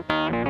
Bye.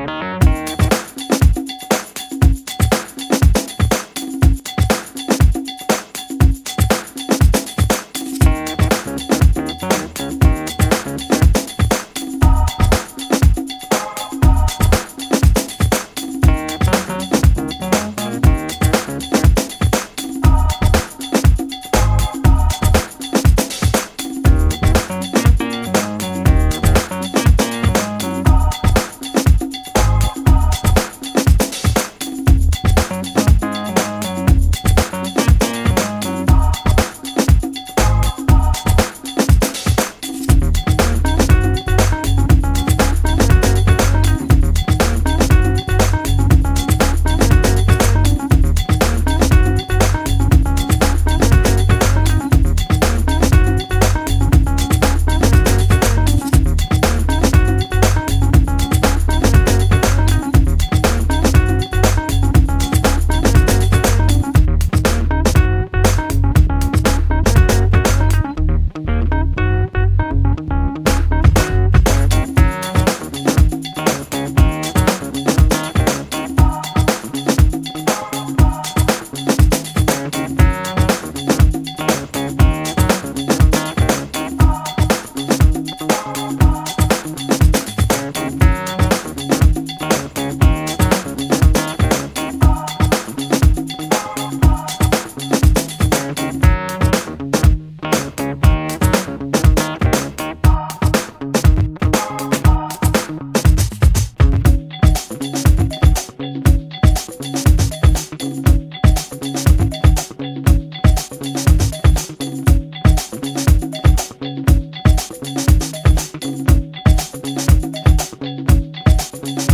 you.